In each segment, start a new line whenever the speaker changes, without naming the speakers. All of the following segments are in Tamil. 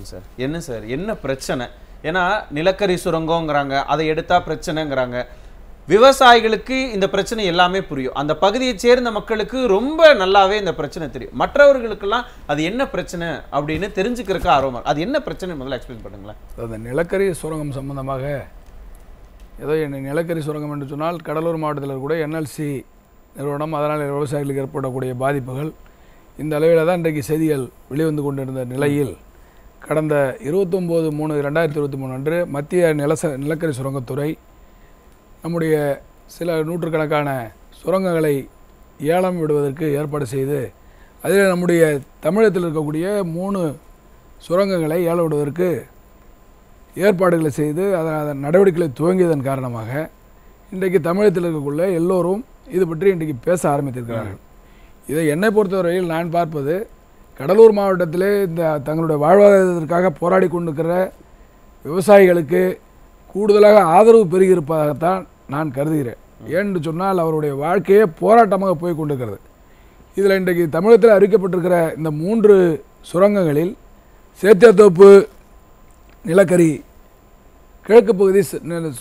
ராமன் சார். என்ன சார்? என்ன பிரச்சனை? ஏன்னா நிலக்கரி சுரங்கங்கிறாங்க அதை எடுத்தா பிரச்சனைங்கிறாங்க. விவசாயிகளுக்கு இந்த பிரச்சனை எல்லாமே புரியும். அந்த பகுதியை சேர்ந்த மக்களுக்கு ரொம்ப நல்லாவே இந்த பிரச்சனை தெரியும். மற்றவர்களுக்கெல்லாம் அது என்ன பிரச்சனை அப்படின்னு தெரிஞ்சுக்கிறதுக்கு ஆர்வம் அது என்ன பிரச்சனை முதல்ல எக்ஸ்பிளைன் பண்ணுங்களேன்.
அந்த நிலக்கரி சுரங்கம் சம்பந்தமாக ஏதோ என்ன நிலக்கரி சுரங்கம் என்று சொன்னால் கடலூர் மாவட்டத்தில் கூட என்எல்சி நிறுவனம் அதனால் விவசாயிகளுக்கு ஏற்படக்கூடிய பாதிப்புகள் இந்த அளவில் தான் இன்றைக்கு செய்திகள் வெளிவந்து கொண்டிருந்த நிலையில் கடந்த இருபத்தொம்போது மூணு ரெண்டாயிரத்தி இருபத்தி மூணு அன்று மத்திய நிலச நிலக்கரி சுரங்கத்துறை நம்முடைய சில நூற்றுக்கணக்கான சுரங்கங்களை ஏலம் விடுவதற்கு ஏற்பாடு செய்து அதில் நம்முடைய தமிழகத்தில் இருக்கக்கூடிய மூணு சுரங்கங்களை ஏலம் விடுவதற்கு ஏற்பாடுகளை செய்து அதன் அதன் நடவடிக்கைகளை துவங்கியதன் காரணமாக இன்றைக்கு தமிழகத்தில் இருக்கக்குள்ள எல்லோரும் இது பற்றி இன்றைக்கு பேச ஆரம்பித்திருக்கிறார்கள். இதை என்னை பொறுத்தவரையில் நான் பார்ப்பது கடலூர் மாவட்டத்திலே இந்த தங்களுடைய வாழ்வாதாரத்திற்காக போராடி கொண்டிருக்கிற விவசாயிகளுக்கு கூடுதலாக ஆதரவு பெருகியிருப்பதாகத்தான் நான் கருதுகிறேன். ஏன்னு சொன்னால் அவருடைய வாழ்க்கையே போராட்டமாக போய் கொண்டிருக்கிறது. இதில் இன்றைக்கு தமிழகத்தில் அறிவிக்கப்பட்டிருக்கிற இந்த மூன்று சுரங்கங்களில் சேத்தியாத்தோப்பு நிலக்கரி கிழக்கு பகுதி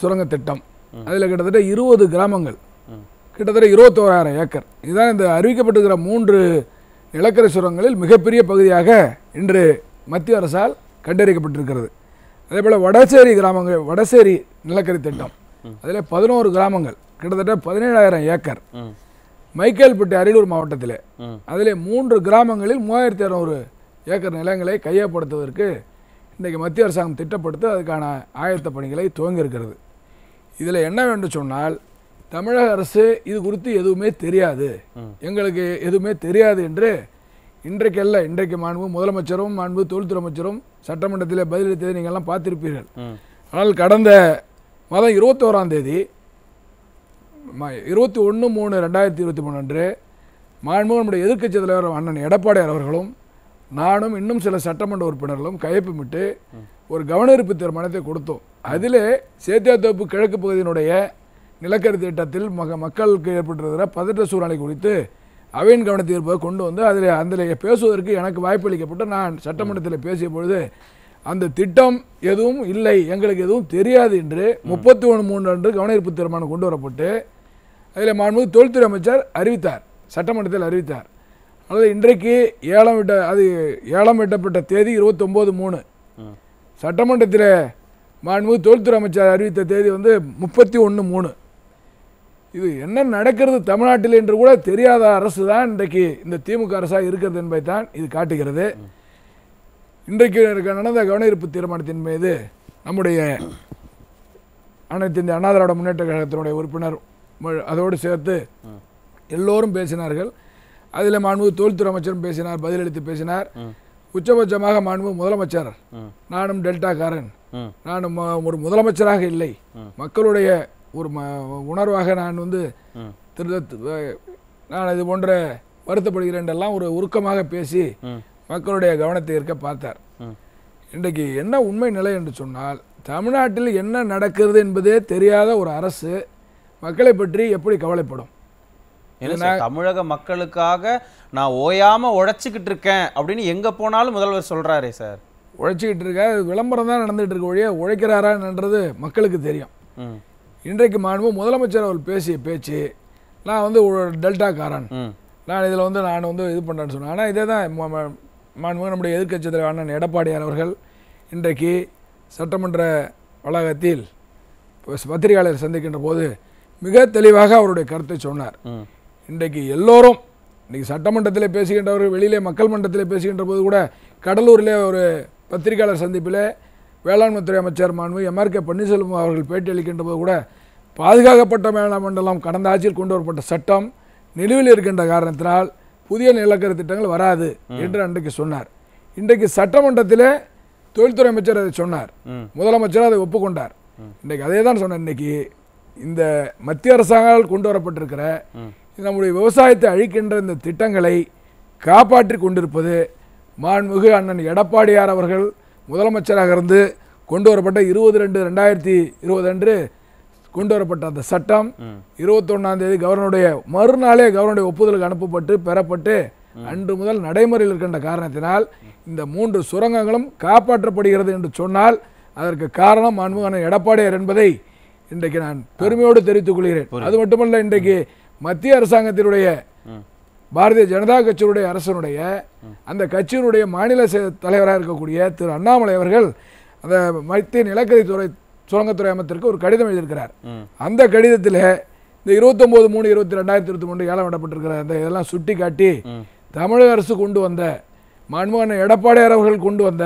சுரங்க திட்டம். அதில் கிட்டத்தட்ட இருபது கிராமங்கள். கிட்டத்தட்ட இருபத்தோராயிரம் ஏக்கர். இதுதான் இந்த அறிவிக்கப்பட்டிருக்கிற மூன்று நிலக்கரி சுரங்கங்களில் மிகப்பெரிய பகுதியாக இன்று மத்திய அரசால் கண்டறியப்பட்டிருக்கிறது. அதே போல் வடசேரி கிராமங்கள் வடசேரி நிலக்கரி திட்டம். அதில் பதினோரு கிராமங்கள் கிட்டத்தட்ட பதினேழாயிரம் ஏக்கர். மைக்கேல்பட்டி அரியலூர் மாவட்டத்தில். அதிலே மூன்று கிராமங்களில் மூவாயிரத்தி இரநூறு ஏக்கர் நிலங்களை கையப்படுத்துவதற்கு இன்றைக்கு மத்திய அரசாங்கம் திட்டப்படுத்தி அதுக்கான ஆயத்த பணிகளை துவங்கியிருக்கிறது. இதில் என்னவென்று சொன்னால் தமிழக அரசு இது குறித்து எதுவுமே தெரியாது. எங்களுக்கு எதுவுமே தெரியாது என்று இன்றைக்கல்ல இன்றைக்கு மாண்பு முதலமைச்சரும் மாண்பு தொழில்துறை அமைச்சரும் சட்டமன்றத்திலே பதிலளித்ததை நீங்கள்லாம் பார்த்திருப்பீர்கள். ஆனால் கடந்த மாதம் இருபத்தோராம் தேதி இருபத்தி ஒன்று மூணு ரெண்டாயிரத்தி இருபத்தி மூணு அன்று மாண்புமிகு நம்முடைய எதிர்க்கட்சி தலைவர் அண்ணன் எடப்பாடியார் அவர்களும் நானும் இன்னும் சில சட்டமன்ற உறுப்பினர்களும் கையொப்பமிட்டு ஒரு கவனஈர்ப்பு தீர்மானத்தை கொடுத்தோம். அதிலே சேத்தியாத்தோப்பு கிழக்கு பகுதியினுடைய நிலக்கரி திட்டத்தில் மக மக்களுக்கு ஏற்பட்டிருக்கிற பதற்ற சூழ்நிலை குறித்து அவையின் கவனத்தை இருப்பதை கொண்டு வந்து அதில் அதில் பேசுவதற்கு எனக்கு வாய்ப்பளிக்கப்பட்டு நான் சட்டமன்றத்தில் பேசிய பொழுது அந்த திட்டம் எதுவும் இல்லை எங்களுக்கு எதுவும் தெரியாது என்று முப்பத்தி ஒன்று மூன்று அன்று கவனஈர்ப்பு தீர்மானம் கொண்டு வரப்பட்டு அதில் மாண்புமிகு தொழில்துறை அமைச்சர் அறிவித்தார் சட்டமன்றத்தில் அறிவித்தார். அதாவது இன்றைக்கு ஏலம் விட்ட அது ஏலம் விட்டப்பட்ட தேதி இருபத்தொம்போது மூணு. சட்டமன்றத்தில் மாண்புமிகு தொழில்துறை அமைச்சர் அறிவித்த தேதி வந்து முப்பத்தி ஒன்று மூணு. இது என்ன நடக்கிறது தமிழ்நாட்டில் என்று கூட தெரியாத அரசு தான் இன்றைக்கு இந்த திமுக அரசாக இருக்கிறது என்பதை தான் இது காட்டுகிறது. இன்றைக்கு நடந்த கவனஈர்ப்பு தீர்மானத்தின் மீது நம்முடைய அனைத்து இந்த அண்ணா திராவிட முன்னேற்ற கழகத்தினுடைய உறுப்பினர் அதோடு சேர்த்து எல்லோரும் பேசினார்கள். அதில் மாண்பு தொழில்துறை அமைச்சரும் பேசினார் பதிலளித்து பேசினார். உச்சபட்சமாக மாண்பு முதலமைச்சர். நானும் டெல்டாக்காரன்.
ம்.
நான் ம- ஒரு முதலமைச்சராக இல்லை. மக்களுடைய ஒரு ம உணர்வாக நான் வந்து திரு நான் இது போன்ற வருத்தப்படுகிறேன் என்றெல்லாம் ஒரு உருக்கமாக பேசி மக்களுடைய கவனத்தை ஈர்க்க பார்த்தார். இன்றைக்கு என்ன உண்மை நிலை என்று சொன்னால் தமிழ்நாட்டில் என்ன நடக்கிறது என்பதே தெரியாத ஒரு அரசு மக்களை பற்றி எப்படி கவலைப்படும்?
தமிழக மக்களுக்காக நான் ஓயாம உழைச்சிக்கிட்டு இருக்கேன் அப்படின்னு எங்க போனாலும் முதல்வர் சொல்றாரே சார்.
உழைச்சிக்கிட்டு இருக்க விளம்பரம் தான் நடந்துகிட்டு இருக்க ஒழிய உழைக்கிறாரான்றது மக்களுக்கு தெரியும். இன்றைக்கு மாண்பு முதலமைச்சர் அவர் பேசிய பேச்சு நான் வந்து ஒரு டெல்டாக்காரன். நான் இதில் வந்து நான் வந்து இது பண்ணுறேன்னு சொன்னேன். ஆனால் இதே தான் ம- ம- மாண்புமிகு நம்முடைய எதிர்க்கட்சி தலைவர் அண்ணன் எடப்பாடியார் அவர்கள் இன்றைக்கு சட்டமன்ற வளாகத்தில் பத்திரிகையாளர் சந்திக்கின்ற போது மிக தெளிவாக அவருடைய கருத்தை சொன்னார். இன்றைக்கு எல்லோரும் இன்றைக்கி சட்டமன்றத்தில் பேசுகின்றவர் வெளியிலே மக்கள் மன்றத்தில் பேசுகின்ற போது கூட கடலூரிலே ஒரு பத்திரிகையாளர் சந்திப்பில் வேளாண்மைத்துறை அமைச்சர் மாண்பு எம்ஆர் கே பன்னீர்செல்வம் அவர்கள் பேட்டி அளிக்கின்ற போது கூட பாதுகாக்கப்பட்ட வேளாண் மண்டலம் கடந்த ஆட்சியில் கொண்டு வரப்பட்ட சட்டம் நிலுவில் இருக்கின்ற காரணத்தினால் புதிய நிலக்கரி திட்டங்கள் வராது என்று அன்றைக்கு சொன்னார். இன்றைக்கு சட்டமன்றத்திலே தொழில்துறை அமைச்சர் அதை சொன்னார். முதலமைச்சர் அதை ஒப்புக்கொண்டார். இன்றைக்கு அதே தான் சொன்னேன். இன்னைக்கு இந்த மத்திய அரசாங்கால் கொண்டு வரப்பட்டிருக்கிற. நம்முடைய விவசாயத்தை அழிக்கின்ற இந்த திட்டங்களை காப்பாற்றி கொண்டிருப்பது மாண்புமிகு அண்ணன் எடப்பாடியார் அவர்கள் முதலமைச்சராக இருந்து கொண்டு வரப்பட்ட இருபது ரெண்டு ரெண்டாயிரத்தி இருபது அன்று கொண்டு வரப்பட்ட அந்த சட்டம்
ம்.
இருபத்தொன்னாம் தேதி கவர்னருடைய மறுநாளே கவர்னருடைய ஒப்புதலுக்கு அனுப்பப்பட்டு பெறப்பட்டு அன்று முதல் நடைமுறையில் இருக்கின்ற காரணத்தினால் இந்த மூன்று சுரங்கங்களும் காப்பாற்றப்படுகிறது என்று சொன்னால் அதற்கு காரணம் மாண்புமிகு எடப்பாடியார் என்பதை இன்றைக்கு நான் பெருமையோடு தெரிவித்துக் கொள்கிறேன். அது மட்டுமல்ல இன்றைக்கு மத்திய அரசாங்கத்தினுடைய பாரதிய ஜனதா கட்சியினுடைய அரசனுடைய அந்த கட்சியினுடைய மாநில தலைவராக இருக்கக்கூடிய திரு அண்ணாமலை அவர்கள் அந்த மத்திய நிலக்கரித்துறை சுரங்கத்துறை அமைச்சருக்கு ஒரு கடிதம் எழுதியிருக்கிறார். அந்த கடிதத்தில் இந்த இருபத்தொம்போது மூணு இருபத்தி ரெண்டாயிரத்தி இருபத்தி மூணு ஏலம் விடப்பட்டிருக்கிற அந்த இதெல்லாம் சுட்டி காட்டி. தமிழக அரசு கொண்டு வந்த மாண்புமிகு எடப்பாடியார் அவர்கள் கொண்டு வந்த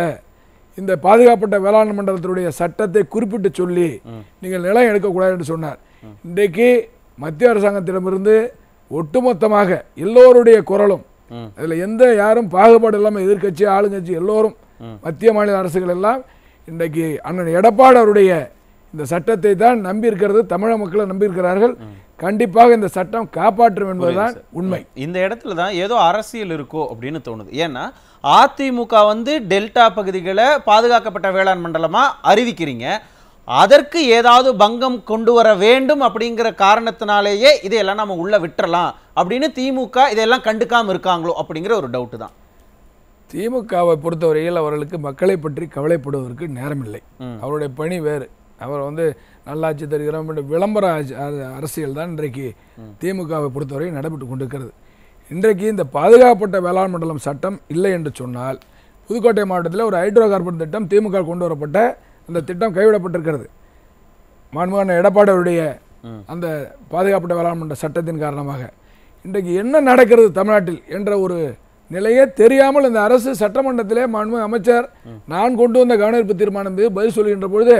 இந்த பாதுகாப்பட்ட வேளாண் மண்டலத்தினுடைய சட்டத்தை குறிப்பிட்டு சொல்லி நீங்கள் நிலம் எடுக்கக்கூடாது என்று சொன்னார். இன்றைக்கு மத்திய அரசாங்கத்திடமிருந்து ஒட்டுமொத்தமாக எல்லோருடைய குரலும். அதில் எந்த யாரும் பாகுபாடு இல்லாமல் எதிர்க்கட்சி ஆளுங்கட்சி எல்லோரும் மத்திய மாநில அரசுகள் எல்லாம் இன்றைக்கு அண்ணன் எடப்பாடி அவருடைய இந்த சட்டத்தை தான் நம்பி இருக்கிறது தமிழக மக்களை நம்பி இருக்கிறார்கள். கண்டிப்பாக இந்த சட்டம் காப்பாற்றும் என்பதுதான் உண்மை.
இந்த இடத்துல தான் ஏதோ அரசியல் இருக்கோ அப்படின்னு தோணுது. ஏன்னா அதிமுக வந்து டெல்டா பகுதிகளை பாதுகாக்கப்பட்ட வேளாண் மண்டலமா அறிவிக்கிறீங்க. அதற்கு ஏதாவது பங்கம் கொண்டு வர வேண்டும் அப்படிங்கிற காரணத்தினாலேயே இதையெல்லாம் நம்ம உள்ள விட்டுறலாம். அப்படின்னு திமுக இதெல்லாம் கண்டுக்காம இருக்காங்களோ அப்படிங்கிற ஒரு டவுட் தான்.
திமுகவை பொறுத்தவரையில் அவர்களுக்கு மக்களை பற்றி கவலைப்படுவதற்கு நேரமில்லை. அவருடைய பணி வேறு. அவர் வந்து நல்லாட்சி தருகிறோம் விளம்பர அரசியல் தான் இன்றைக்கு திமுகவை பொறுத்தவரை நடைபெற்று கொண்டிருக்கிறது. இன்றைக்கு இந்த பாதுகாப்பட்ட வேளாண் மண்டலம் சட்டம் இல்லை என்று சொன்னால் புதுக்கோட்டை மாவட்டத்தில் ஒரு ஹைட்ரோ கார்பன் திட்டம் திமுக கொண்டு வரப்பட்ட அந்த திட்டம் கைவிடப்பட்டிருக்கிறது. மாண்புமான எடப்பாடி அவருடைய அந்த பாதுகாப்பட்ட வேளாண் மண்டல சட்டத்தின் காரணமாக இன்றைக்கு என்ன நடக்கிறது தமிழ்நாட்டில் என்ற ஒரு நிலையே தெரியாமல் இந்த அரசு சட்டமன்றத்திலே மாண்பு அமைச்சர் நான் கொண்டு வந்த கவனிப்பு தீர்மானம் மீது பதில் சொல்கின்ற பொழுது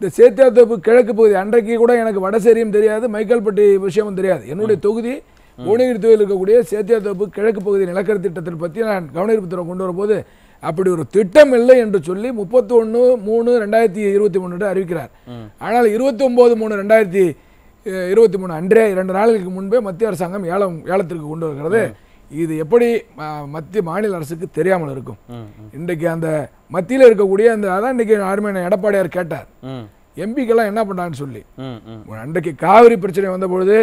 இந்த சேத்தியாத்தோப்பு கிழக்கு பகுதி அன்றைக்கு கூட எனக்கு வடசேரியும் தெரியாது மைக்கேல்பட்டி விஷயமும் தெரியாது. என்னுடைய தொகுதி புவனகிரி தொகுதியில் இருக்கக்கூடிய சேத்தியாத்தோப்பு கிழக்கு பகுதி நிலக்கரி திட்டத்தை பற்றி நான் கவனிப்பு தீர்மானம் கொண்டு வரும்போது அப்படி ஒரு திட்டம் இல்லை என்று சொல்லி முப்பத்தி ஒன்று மூணு ரெண்டாயிரத்தி இருபத்தி மூணு அறிவிக்கிறார். ஆனால் இருபத்தி ஒம்பது மூணு ரெண்டாயிரத்தி இருபத்தி மூணு அன்றே இரண்டு நாளுக்கு முன்பே மத்திய அரசாங்கம் ஏலம் ஏலத்திற்கு கொண்டு வருகிறது. இது எப்படி மத்திய மாநில அரசுக்கு தெரியாமல் இருக்கும். இன்றைக்கு அந்த மத்தியில் இருக்கக்கூடிய அந்த அதான் இன்றைக்கி ஆர்மையான எடப்பாடியார் கேட்டார். எம்பிக்கெல்லாம் என்ன பண்ணான்னு சொல்லி. அன்றைக்கு காவிரி பிரச்சனை வந்த பொழுது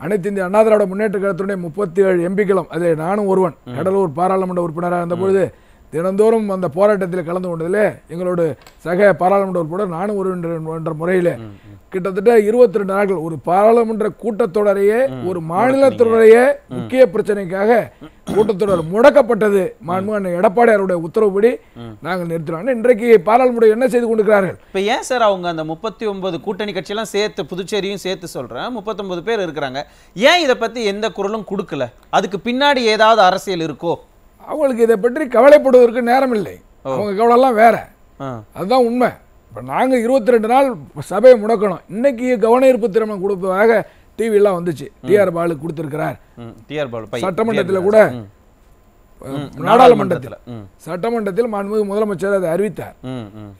அனைத்து இந்திய அண்ணா திராவிட முன்னேற்ற கழகத்துடைய முப்பத்தி ஏழு எம்பிக்களும் அது நானும் ஒருவன் கடலூர் பாராளுமன்ற உறுப்பினராக இருந்த பொழுது தினந்தோறும் அந்த போராட்டத்தில் கலந்து கொண்டதிலே எங்களோட சக பாராளுமன்ற உறுப்பினர் நானும் ஒரு என்ற முறையில் கிட்டத்தட்ட இருபத்தி ரெண்டு நாட்கள் ஒரு பாராளுமன்ற கூட்டத்தொடரையே ஒரு மாநிலத்தொடரைய முக்கிய பிரச்சனைக்காக கூட்டத்தொடர் முடக்கப்பட்டது. மாண்புமிகு எடப்பாடியாருடைய உத்தரவுப்படி நாங்கள் நிறுத்தினோம். இன்றைக்கு பாராளுமன்ற என்ன செய்து கொண்டிருக்கிறார்கள்?
இப்ப ஏன் சார் அவங்க அந்த முப்பத்தி ஒன்பது கூட்டணி கட்சியெல்லாம் சேர்த்து புதுச்சேரியும் சேர்த்து சொல்றேன். முப்பத்தொன்பது பேர் இருக்கிறாங்க. ஏன் இதை பத்தி எந்த குரலும் கொடுக்கல? அதுக்கு பின்னாடி ஏதாவது அரசியல் இருக்கோ?
அவங்களுக்கு இதை பற்றி கவலைப்படுவதற்கு நேரம் இல்லை அவங்க கவலைலாம் வேற. அதுதான் உண்மை. இப்போ நாங்கள் இருபத்தி ரெண்டு நாள் சபையை முடக்கணும். இன்னைக்கு கவன ஈர்ப்பு திறமை கொடுப்பதாக டிவிலாம் வந்துச்சு. டிஆர் பாலு கொடுத்துருக்கிறார்.
டிஆர் பாலு
சட்டமன்றத்தில் கூட நாடாளுமன்றத்தில். சட்டமன்றத்தில் மாண்புமிகு முதலமைச்சர் அதை அறிவித்தார்.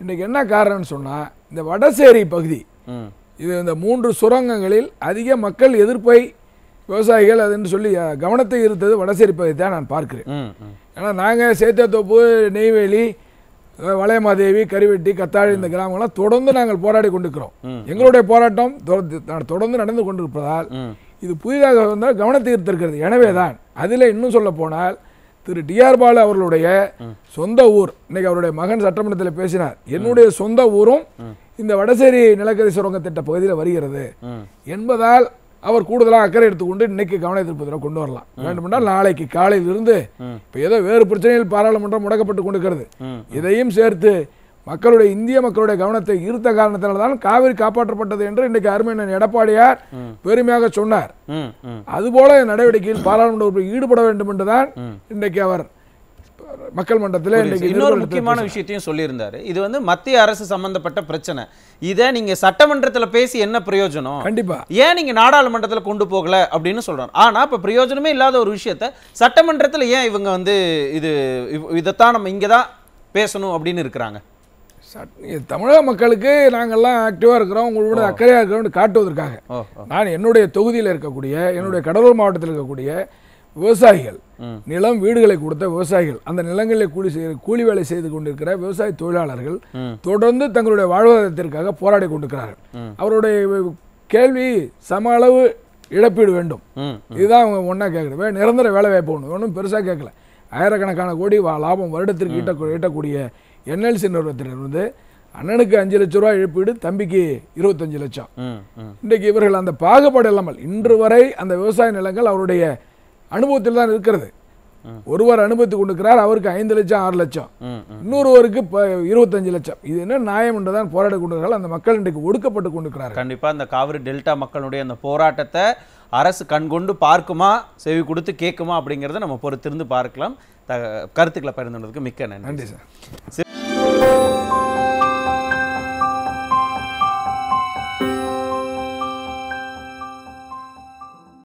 இன்னைக்கு என்ன காரணம்னு சொன்னால் இந்த வடசேரி பகுதி இது இந்த மூன்று சுரங்கங்களில் அதிக மக்கள் எதிர்ப்பை விவசாயிகள் அதுன்னு சொல்லி கவனத்தை ஈர்த்தது வடசேரி பகுதி தான் நான் பார்க்கிறேன். ஏன்னா நாங்கள் சேத்தியத்தோப்பு நெய்வேலி வளையமாதேவி கரிவெட்டி கத்தாழி இந்த கிராமங்கள்லாம் தொடர்ந்து நாங்கள் போராடி கொண்டிருக்கிறோம். எங்களுடைய போராட்டம் தொடர்ந்து நடந்து கொண்டிருப்பதால் இது புதிதாக வந்தால் கவனத்தை ஈர்த்திருக்கிறது. எனவே தான் அதில் இன்னும் சொல்ல போனால் திரு. டிஆர் பாலு அவர்களுடைய சொந்த ஊர் இன்னைக்கு அவருடைய மகன் சட்டமன்றத்தில் பேசினார். என்னுடைய சொந்த ஊரும் இந்த வடசேரி நிலக்கரி சுரங்க திட்ட பகுதியில் வருகிறது. என்பதால் அவர் கூடுதலாக அக்கறை எடுத்துக்கொண்டு இன்னைக்கு கவன திருப்பதில் கொண்டு வரலாம். வேண்டுமென்றால் நாளைக்கு காலையில் இருந்து இப்போ ஏதோ வேறு பிரச்சனையில் பாராளுமன்றம் முடக்கப்பட்டு கொண்டிருக்கிறது. இதையும் சேர்த்து மக்களுடைய இந்திய மக்களுடைய கவனத்தை ஈர்த்த காரணத்தினால தான் காவிரி காப்பாற்றப்பட்டது என்று இன்றைக்கு அருமையன் எடப்பாடியார் பெருமையாக சொன்னார். அதுபோல நடவடிக்கையில் பாராளுமன்ற ஈடுபட வேண்டும் என்றுதான் இன்றைக்கு அவர் மக்கள் மன்றத்தில்
இன்னொரு முக்கியமான விஷயத்தையும் சொல்லியிருந்தாரு. இது வந்து மத்திய அரசு சம்பந்தப்பட்ட பிரச்சனை. இதை நீங்க சட்டமன்றத்துல பேசி என்ன பிரயோஜனம்?
கண்டிப்பா.
ஏன் நீங்க நாடாளுமன்றத்துல கொண்டு போகல அப்படின்னு சொல்றாங்க ஆனா இப்ப பிரயோஜனமே இல்லாத ஒரு விஷயத்த சட்டமன்றத்துல ஏன் இவங்க வந்து இது இதைத்தான் நம்ம இங்க தான் பேசணும் அப்படின்னு இருக்கிறாங்க?
தமிழக மக்களுக்கு நாங்கள்லாம் ஆக்டிவாக இருக்கிறோம். உங்களோட அக்கறையாக இருக்கிறோம்னு காட்டுவதற்காக. நான் என்னுடைய தொகுதியில் இருக்கக்கூடிய என்னுடைய கடலூர் மாவட்டத்தில் இருக்கக்கூடிய விவசாயிகள். நிலம் வீடுகளை கொடுத்த விவசாயிகள். அந்த நிலங்களில் கூலி செய்ய கூலி வேலை செய்து கொண்டிருக்கிற விவசாய தொழிலாளர்கள். தொடர்ந்து தங்களுடைய வாழ்வாதாரத்திற்காக போராடி கொண்டிருக்கிறார்கள். அவருடைய கேள்வி சம அளவு இழப்பீடு வேண்டும். இதுதான் அவங்க ஒன்றா கேட்குறது. நிரந்தர வேலை வாய்ப்பு ஒன்று ஒன்றும் பெருசாக கேட்கல. ஆயிரக்கணக்கான கோடி லாபம் வருடத்திற்கு ஈட்ட ஈட்டக்கூடிய என்எல்சி நிறுவனத்திலிருந்து அண்ணனுக்கு அஞ்சு லட்ச ரூபா இழப்பீடு தம்பிக்கு இருபத்தஞ்சு லட்சம். இன்றைக்கு இவர்கள் அந்த பாகுபாடு இல்லாமல் இன்று வரை அந்த விவசாய நிலங்கள் அவருடைய அனுபவத்தில் தான் இருக்கிறது ஒருவர் அனுபவித்துக் கொண்டிருக்கிறார் அவருக்கு ஐந்து லட்சம் ஆறு லட்சம். இன்னொருவருக்கு இருபத்தஞ்சு லட்சம். இது என்ன நியாயம் என்று தான் போராடி கொண்டிருக்கிறார்கள் அந்த மக்கள் இன்றைக்கு ஒடுக்கப்பட்டு கொண்டிருக்கிறார்கள்.
கண்டிப்பா அந்த காவிரி டெல்டா மக்களுடைய அந்த போராட்டத்தை அரசு கண்கொண்டு பார்க்குமா செவி கொடுத்து கேட்குமா அப்படிங்கிறத நம்ம பொறுத்திருந்து பார்க்கலாம். கருத்துக்களை பகிர்ந்துள்ளதுக்கு மிக்க
நன்றி. சார்.